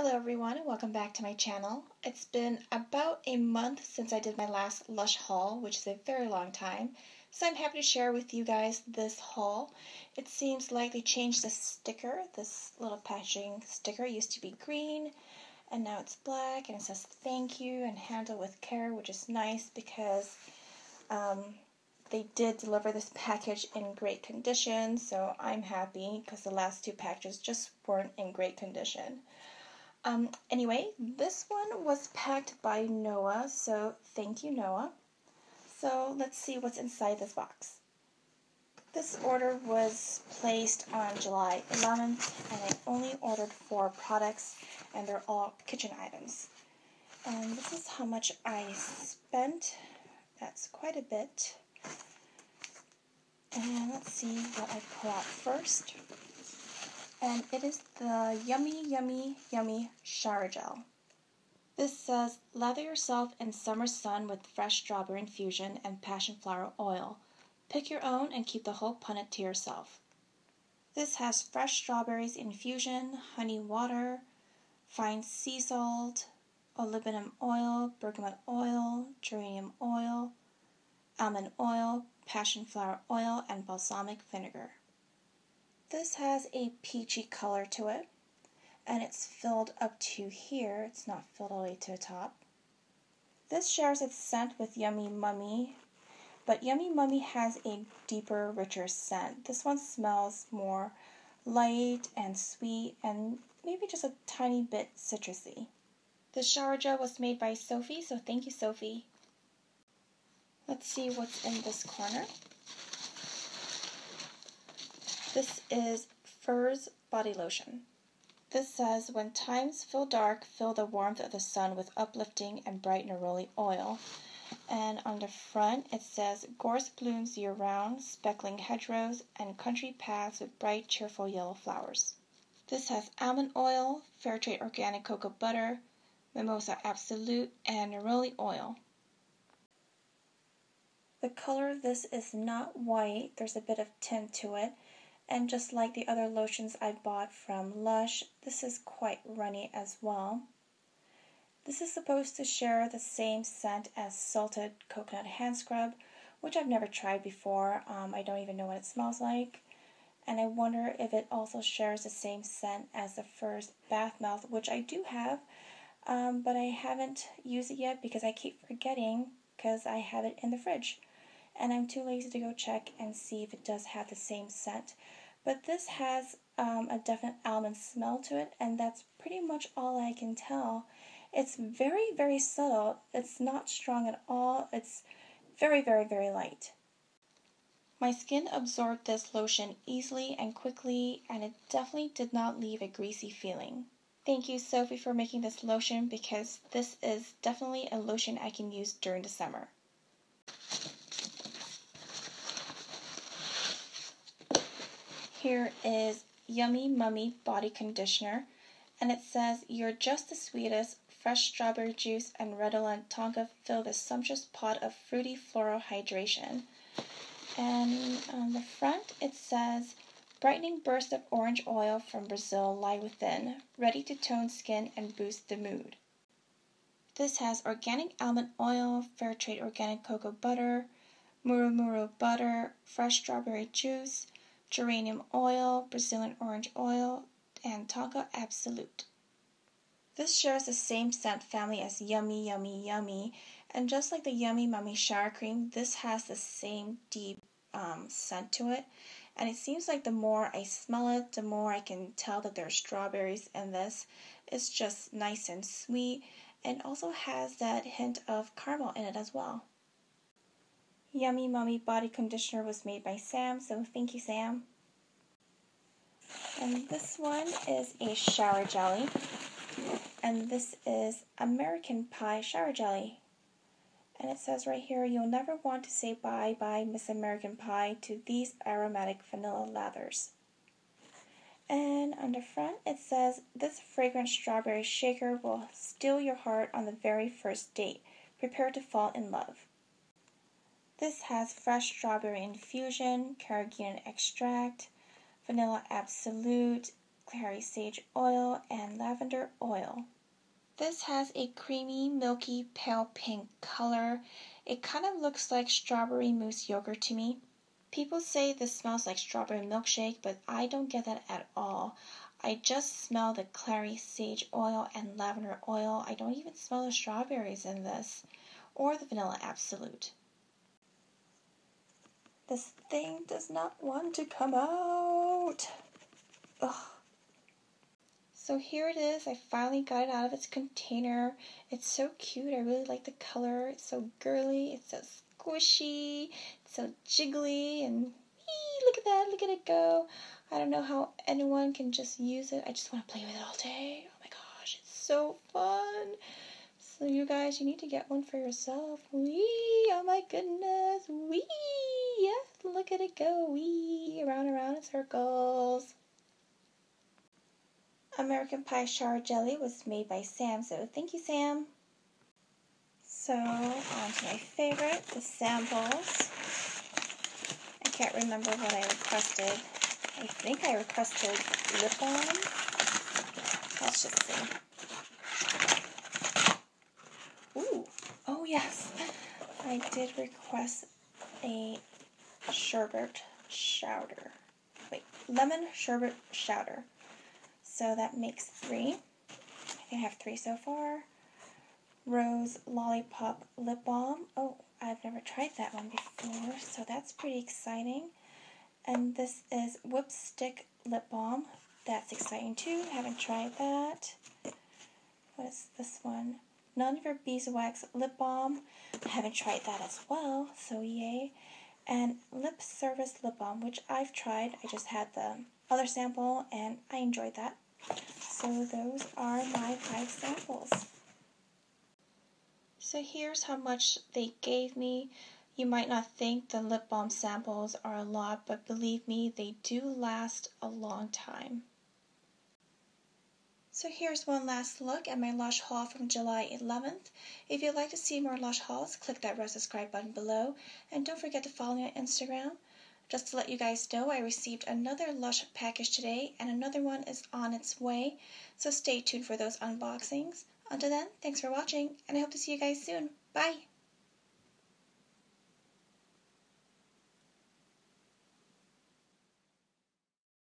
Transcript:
Hello everyone and welcome back to my channel. It's been about a month since I did my last Lush haul, which is a very long time. So I'm happy to share with you guys this haul. It seems like they changed the sticker. This little packaging sticker used to be green and now it's black and it says thank you and handle with care, which is nice because um, they did deliver this package in great condition. So I'm happy because the last two packages just weren't in great condition. Um, anyway, this one was packed by Noah, so thank you, Noah. So let's see what's inside this box. This order was placed on July 11th, and I only ordered four products, and they're all kitchen items. And this is how much I spent. That's quite a bit. And let's see what I pull out first and it is the Yummy Yummy Yummy Shower Gel. This says, lather yourself in summer sun with fresh strawberry infusion and passion flower oil. Pick your own and keep the whole punnet to yourself. This has fresh strawberries infusion, honey water, fine sea salt, olibanum oil, bergamot oil, geranium oil, almond oil, passion flower oil, and balsamic vinegar. This has a peachy color to it, and it's filled up to here. It's not filled all the way to the top. This shares its scent with Yummy Mummy, but Yummy Mummy has a deeper, richer scent. This one smells more light and sweet and maybe just a tiny bit citrusy. The shower gel was made by Sophie, so thank you, Sophie. Let's see what's in this corner. This is Furs Body Lotion. This says, when times feel dark, feel the warmth of the sun with uplifting and bright neroli oil. And on the front, it says, gorse blooms year round, speckling hedgerows and country paths with bright, cheerful yellow flowers. This has almond oil, fair trade organic cocoa butter, mimosa absolute, and neroli oil. The color of this is not white, there's a bit of tint to it, and just like the other lotions I bought from Lush, this is quite runny as well. This is supposed to share the same scent as Salted Coconut Hand Scrub, which I've never tried before. Um, I don't even know what it smells like. And I wonder if it also shares the same scent as the first Bath Melt, which I do have, um, but I haven't used it yet because I keep forgetting because I have it in the fridge. And I'm too lazy to go check and see if it does have the same scent. But this has um, a definite almond smell to it, and that's pretty much all I can tell. It's very, very subtle. It's not strong at all. It's very, very, very light. My skin absorbed this lotion easily and quickly, and it definitely did not leave a greasy feeling. Thank you, Sophie, for making this lotion because this is definitely a lotion I can use during the summer. Here is Yummy Mummy Body Conditioner, and it says, You're just the sweetest. Fresh strawberry juice and redolent tonka fill this sumptuous pot of fruity floral hydration. And on the front, it says, Brightening burst of orange oil from Brazil lie within, ready to tone skin and boost the mood. This has organic almond oil, fair trade organic cocoa butter, murumuru butter, fresh strawberry juice, geranium oil, Brazilian orange oil, and Tonka Absolute. This shares the same scent family as Yummy Yummy Yummy, and just like the Yummy Mummy shower cream, this has the same deep um, scent to it. And it seems like the more I smell it, the more I can tell that there's strawberries in this. It's just nice and sweet, and also has that hint of caramel in it as well. Yummy Mummy body conditioner was made by Sam, so thank you, Sam. And this one is a shower jelly. And this is American Pie shower jelly. And it says right here, you'll never want to say bye bye, Miss American Pie, to these aromatic vanilla lathers. And on the front, it says, this fragrant strawberry shaker will steal your heart on the very first date. Prepare to fall in love. This has fresh strawberry infusion, carrageenan extract, vanilla absolute, clary sage oil, and lavender oil. This has a creamy, milky, pale pink color. It kind of looks like strawberry mousse yogurt to me. People say this smells like strawberry milkshake, but I don't get that at all. I just smell the clary sage oil and lavender oil. I don't even smell the strawberries in this or the vanilla absolute. This thing does not want to come out. Ugh. So here it is. I finally got it out of its container. It's so cute. I really like the color. It's so girly. It's so squishy. It's so jiggly. And wee, look at that. Look at it go. I don't know how anyone can just use it. I just want to play with it all day. Oh my gosh. It's so fun. So you guys, you need to get one for yourself. Wee! Oh my goodness. Wee! Yes, look at it go. Wee! Around and around in circles. American Pie Shower Jelly was made by Sam, so thank you, Sam. So, on to my favorite, the samples. I can't remember what I requested. I think I requested lip balm. Let's just see. Ooh, oh yes. I did request a sherbet chowder. Wait, lemon sherbet chowder. So that makes three. I think I have three so far. Rose Lollipop Lip Balm. Oh, I've never tried that one before, so that's pretty exciting. And this is Whipstick Lip Balm. That's exciting too. Haven't tried that. What is this one? None of your beeswax lip balm. Haven't tried that as well, so yay. And lip service lip balm, which I've tried. I just had the other sample and I enjoyed that. So those are my five samples. So here's how much they gave me. You might not think the lip balm samples are a lot, but believe me, they do last a long time. So here's one last look at my Lush haul from July 11th. If you'd like to see more Lush hauls, click that red subscribe button below. And don't forget to follow me on Instagram. Just to let you guys know, I received another Lush package today, and another one is on its way, so stay tuned for those unboxings. Until then, thanks for watching, and I hope to see you guys soon. Bye!